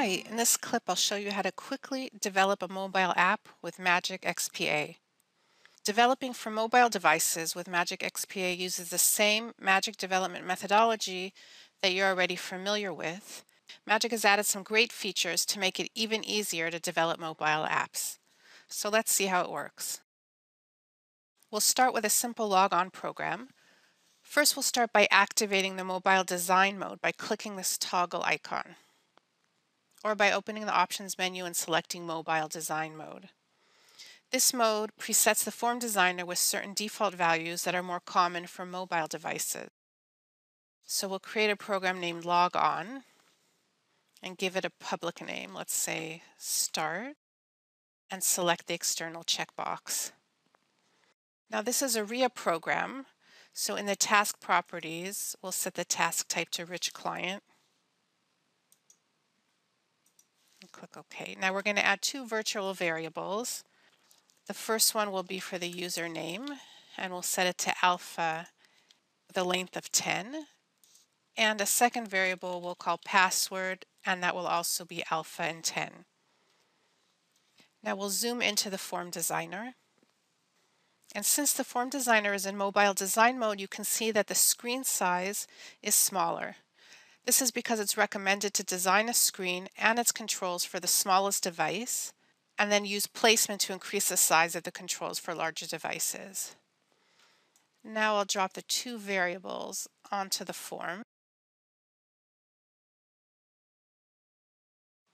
Hi, in this clip I'll show you how to quickly develop a mobile app with Magic XPA. Developing for mobile devices with Magic XPA uses the same Magic development methodology that you're already familiar with. Magic has added some great features to make it even easier to develop mobile apps. So let's see how it works. We'll start with a simple logon program. First we'll start by activating the mobile design mode by clicking this toggle icon or by opening the options menu and selecting mobile design mode. This mode presets the form designer with certain default values that are more common for mobile devices. So we'll create a program named logon and give it a public name, let's say start, and select the external checkbox. Now this is a RIA program, so in the task properties, we'll set the task type to rich client click OK. Now we're going to add two virtual variables. The first one will be for the username, and we'll set it to alpha, the length of 10. And a second variable we'll call password, and that will also be alpha and 10. Now we'll zoom into the form designer. And since the form designer is in mobile design mode, you can see that the screen size is smaller. This is because it's recommended to design a screen and its controls for the smallest device, and then use placement to increase the size of the controls for larger devices. Now I'll drop the two variables onto the form.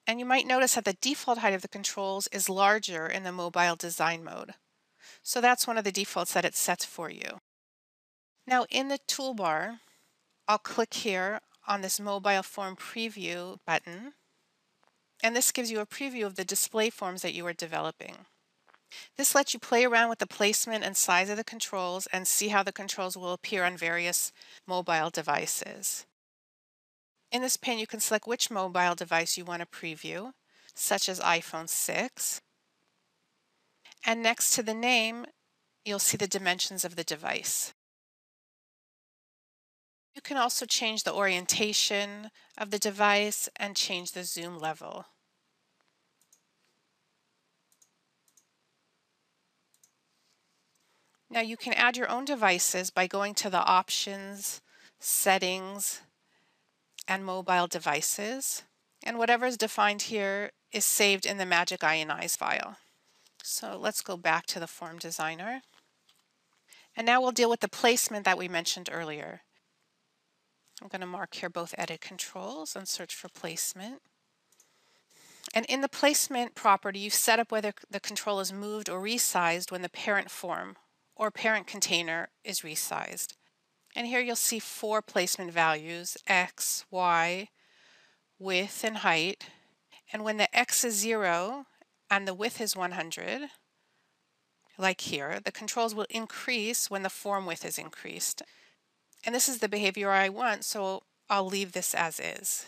And you might notice that the default height of the controls is larger in the mobile design mode. So that's one of the defaults that it sets for you. Now in the toolbar, I'll click here on this mobile form preview button. And this gives you a preview of the display forms that you are developing. This lets you play around with the placement and size of the controls and see how the controls will appear on various mobile devices. In this pane, you can select which mobile device you want to preview, such as iPhone 6. And next to the name, you'll see the dimensions of the device. You can also change the orientation of the device and change the zoom level. Now you can add your own devices by going to the Options, Settings, and Mobile Devices. And whatever is defined here is saved in the Magic INI file. So let's go back to the Form Designer. And now we'll deal with the placement that we mentioned earlier. I'm going to mark here both edit controls and search for placement. And in the placement property, you set up whether the control is moved or resized when the parent form or parent container is resized. And here you'll see four placement values, x, y, width, and height. And when the x is 0 and the width is 100, like here, the controls will increase when the form width is increased. And this is the behavior I want, so I'll leave this as is.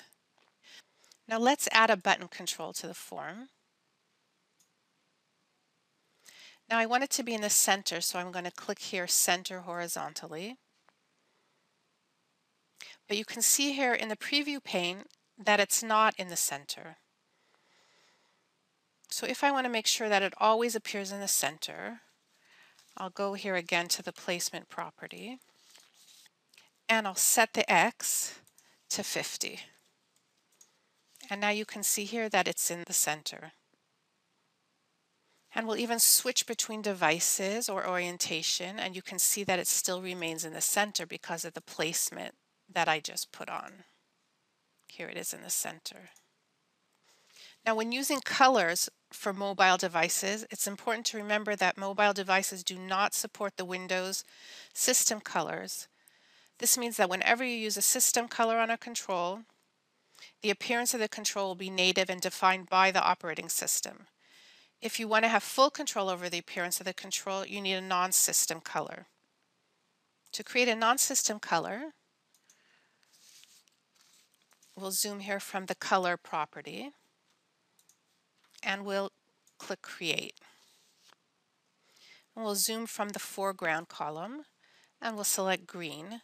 Now let's add a button control to the form. Now I want it to be in the center, so I'm going to click here center horizontally. But you can see here in the preview pane that it's not in the center. So if I want to make sure that it always appears in the center, I'll go here again to the placement property and I'll set the X to 50. And now you can see here that it's in the center. And we'll even switch between devices or orientation and you can see that it still remains in the center because of the placement that I just put on. Here it is in the center. Now when using colors for mobile devices, it's important to remember that mobile devices do not support the Windows system colors this means that whenever you use a system color on a control, the appearance of the control will be native and defined by the operating system. If you want to have full control over the appearance of the control, you need a non-system color. To create a non-system color, we'll zoom here from the color property and we'll click create. And we'll zoom from the foreground column and we'll select green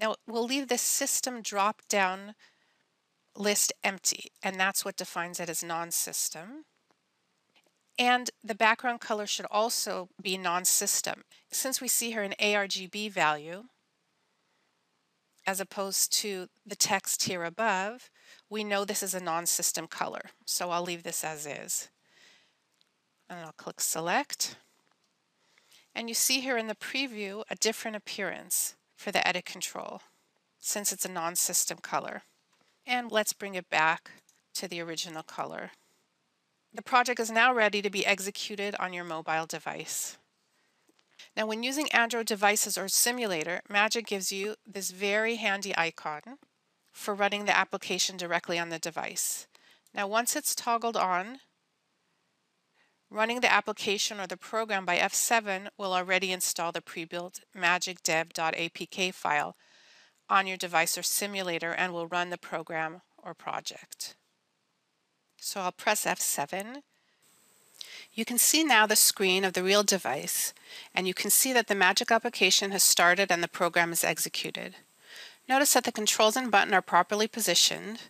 now we'll leave the system drop down list empty, and that's what defines it as non-system. And the background color should also be non-system. Since we see here an ARGB value, as opposed to the text here above, we know this is a non-system color. So I'll leave this as is. And I'll click select. And you see here in the preview a different appearance for the edit control since it's a non-system color. And let's bring it back to the original color. The project is now ready to be executed on your mobile device. Now when using Android devices or simulator, Magic gives you this very handy icon for running the application directly on the device. Now once it's toggled on, running the application or the program by F7 will already install the pre-built magicdev.apk file on your device or simulator and will run the program or project. So I'll press F7. You can see now the screen of the real device and you can see that the Magic application has started and the program is executed. Notice that the controls and button are properly positioned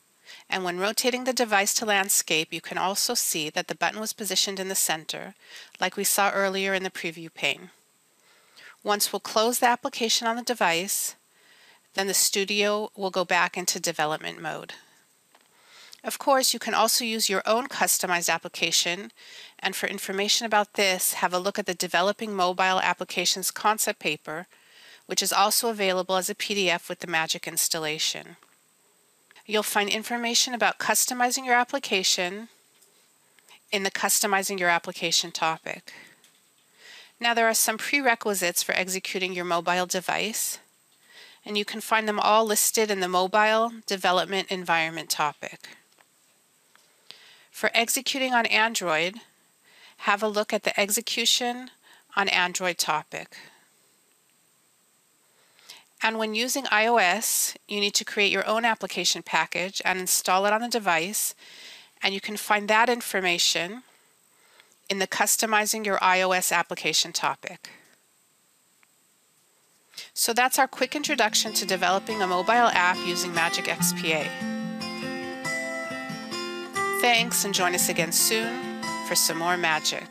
and when rotating the device to landscape you can also see that the button was positioned in the center like we saw earlier in the preview pane. Once we'll close the application on the device, then the studio will go back into development mode. Of course, you can also use your own customized application, and for information about this, have a look at the Developing Mobile Applications concept paper, which is also available as a PDF with the Magic installation. You'll find information about customizing your application in the Customizing Your Application topic. Now there are some prerequisites for executing your mobile device and you can find them all listed in the Mobile Development Environment topic. For executing on Android, have a look at the Execution on Android topic. And when using iOS, you need to create your own application package and install it on the device, and you can find that information in the Customizing Your iOS Application topic. So that's our quick introduction to developing a mobile app using Magic XPA. Thanks and join us again soon for some more magic.